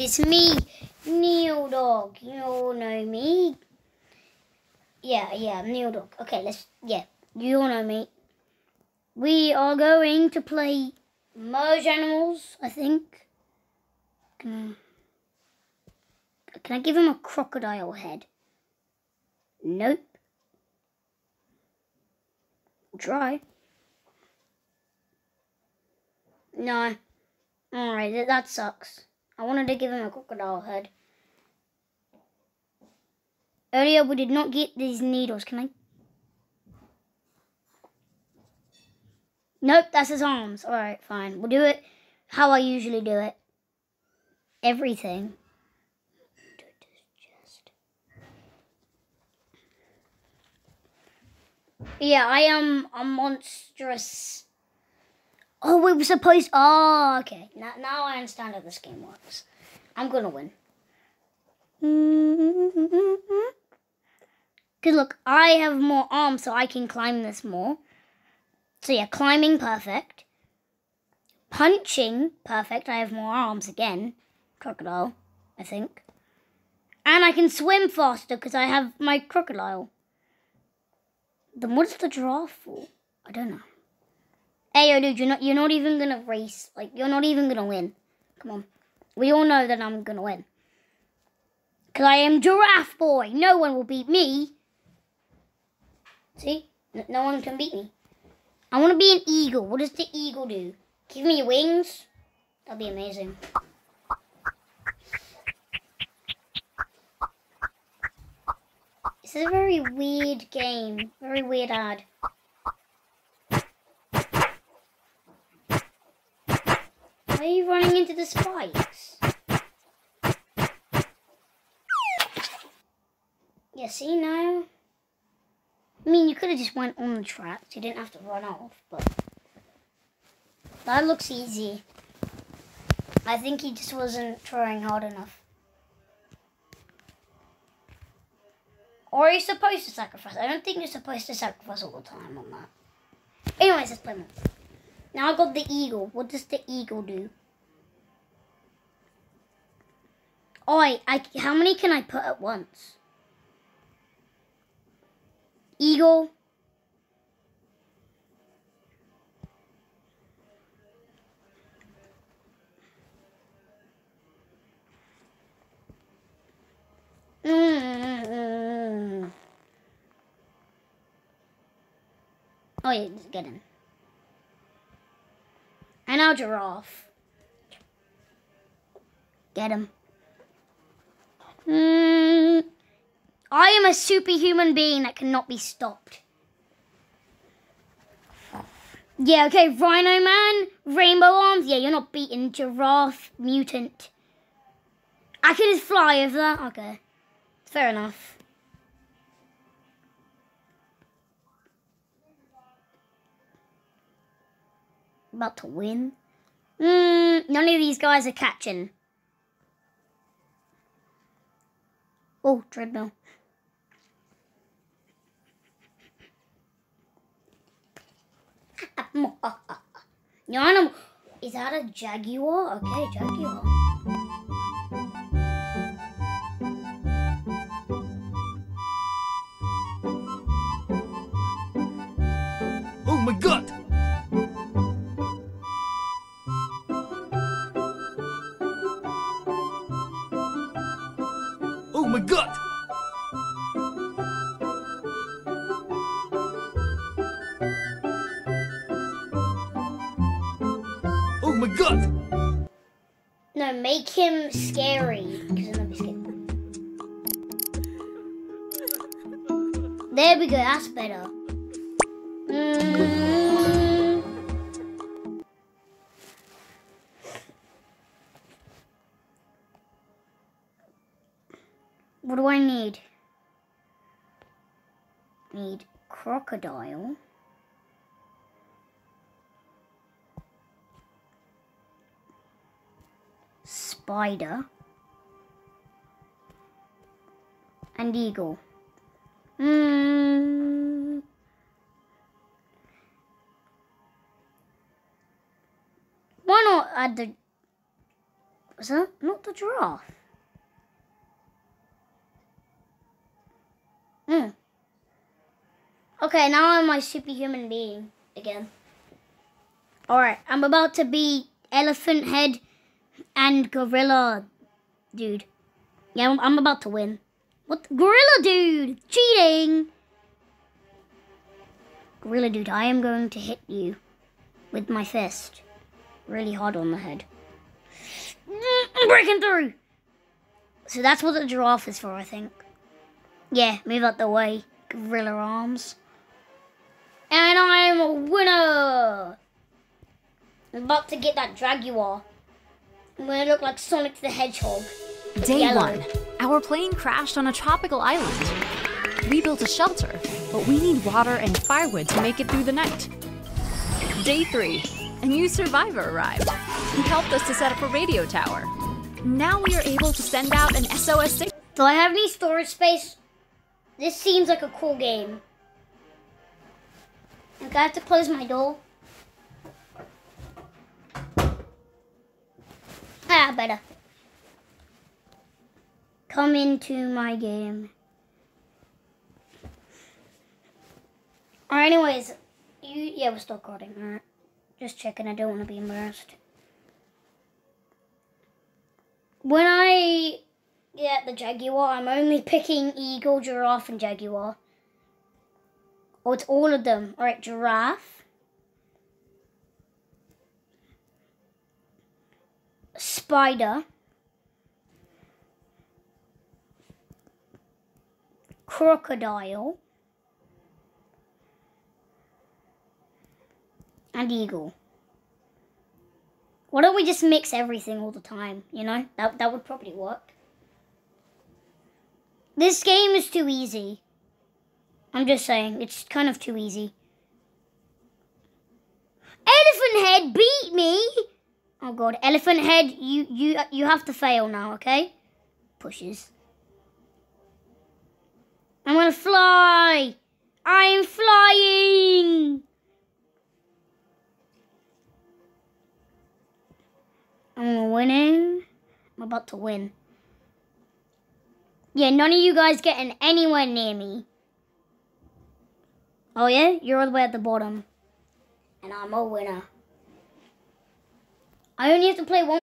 It's me, Neil Dog. You all know me. Yeah, yeah, Neil Dog. Okay, let's, yeah, you all know me. We are going to play Merge Animals, I think. Can I, can I give him a crocodile head? Nope. Try. No. Alright, that, that sucks. I wanted to give him a crocodile head. Earlier we did not get these needles. Can I? Nope, that's his arms. Alright, fine. We'll do it how I usually do it. Everything. Yeah, I am a monstrous Oh, we were supposed. Oh, okay. Now, now I understand how this game works. I'm gonna win. Cause look, I have more arms, so I can climb this more. So yeah, climbing perfect. Punching perfect. I have more arms again. Crocodile, I think. And I can swim faster because I have my crocodile. Then what's the giraffe for? I don't know. Hey, yo, dude, you're not, you're not even gonna race. Like, you're not even gonna win. Come on. We all know that I'm gonna win. Because I am Giraffe Boy. No one will beat me. See? No, no one can beat me. I want to be an eagle. What does the eagle do? Give me wings? That'd be amazing. This is a very weird game. Very weird ad. Why are you running into the spikes? Yeah, see now? I mean, you could have just went on the tracks. You didn't have to run off, but... That looks easy. I think he just wasn't trying hard enough. Or are you supposed to sacrifice. I don't think you're supposed to sacrifice all the time on that. Anyways, let's play more. Now I got the eagle. What does the eagle do? Oh, I, how many can I put at once? Eagle. Mm. Oh yeah, just get in. And now giraffe. Get him. Mm, I am a superhuman being that cannot be stopped. Yeah, okay, Rhino Man, Rainbow Arms. Yeah, you're not beating Giraffe Mutant. I can just fly over that. Okay, fair enough. About to win. Mm, none of these guys are catching. Oh, treadmill. Yana, is that a jaguar? Okay, jaguar. Oh my god! My god! No, make him scary. There we go, that's better. Mm. What do I need? Need crocodile. Spider. And eagle. Hmm. Why not add the... Was that not the giraffe? Hmm. Okay, now I'm my superhuman being again. Alright, I'm about to be elephant head and gorilla dude. Yeah, I'm, about to win. What? Gorilla dude! Cheating! Gorilla dude, I am going to hit you with my fist really hard on the head. Mm, I'm breaking through! So that's what the giraffe is for, I think. Yeah, move out the way. Gorilla arms. And I'm a winner! I'm about to get that Jaguar. I'm gonna look like Sonic the Hedgehog. Day Yellow. one. Our plane crashed on a tropical island. We built a shelter, but we need water and firewood to make it through the night. Day three. A new survivor arrived. He helped us to set up a radio tower. Now we are able to send out an SOS signal. Do I have any storage space? This seems like a cool game. Like I have to close my door. Ah, better. Come into my game. Or anyways, you yeah, we're still recording. Alright. Just checking, I don't want to be embarrassed. When I get the Jaguar, I'm only picking Eagle, Giraffe, and Jaguar. Oh, it's all of them. Alright, Giraffe. Spider. Crocodile. And Eagle. Why don't we just mix everything all the time, you know? That, that would probably work. This game is too easy. I'm just saying, it's kind of too easy. Elephant Head beat me! Oh god, Elephant Head, you you you have to fail now, okay? Pushes. I'm gonna fly! I'm flying! I'm winning. I'm about to win. Yeah, none of you guys getting anywhere near me. Oh yeah? You're all the way at the bottom. And I'm a winner. I only have to play one